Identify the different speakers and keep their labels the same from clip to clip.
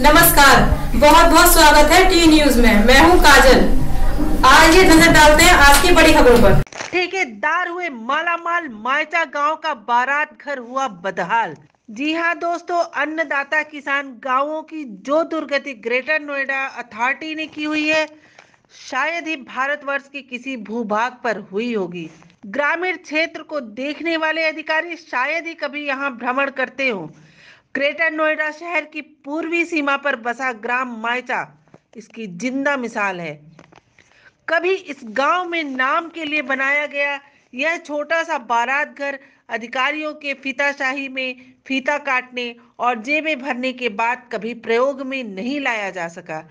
Speaker 1: नमस्कार। बहुत बहुत स्वागत है टी न्यूज़ में। मैं हूँ काजल। आज ये नज़र डालते हैं आज की बड़ी खबरों पर।
Speaker 2: ठेकेदार हुए मालामाल, मायचा गाँव का बारात घर हुआ बदहाल। जी हाँ दोस्तों, अन्नदाता किसान गाँवों की जो दुर्गति ग्रेटर नोएडा अथॉरिटी ने की हुई है, शायद ही भारतवर्ष के किसी भूभाग पर हुई होगी। ग्रामीण क्षेत्र को देखने वाले अधिकारी शायद ही कभी यहाँ भ्रमण करते हो। ग्रेटर नोएडा शहर की पूर्वी सीमा पर बसा ग्राम मायचा इसकी ज़िंदा मिसाल है। कभी इस गाँव में नाम के लिए बनाया गया यह छोटा सा बारात घर अधिकारियों के फीताशाही में फीता काटने और जेबें भरने के बाद कभी प्रयोग में नहीं लाया जा सका।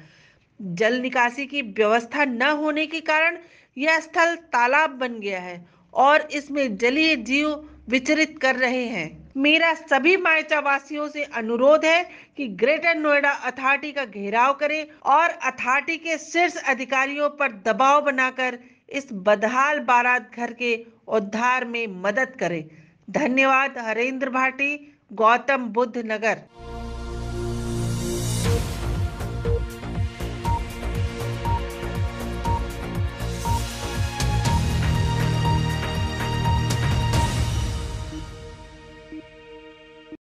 Speaker 2: जल निकासी की व्यवस्था न होने के कारण यह स्थल तालाब बन गया है और इसमें जलीय जीव विचरित कर रहे हैं। मेरा सभी मायचा वासियों से अनुरोध है कि ग्रेटर नोएडा अथॉरिटी का घेराव करें और अथॉरिटी के शीर्ष अधिकारियों पर दबाव बनाकर इस बदहाल बारात घर के उद्धार में मदद करें। धन्यवाद, हरेंद्र भाटी, गौतम बुद्ध नगर।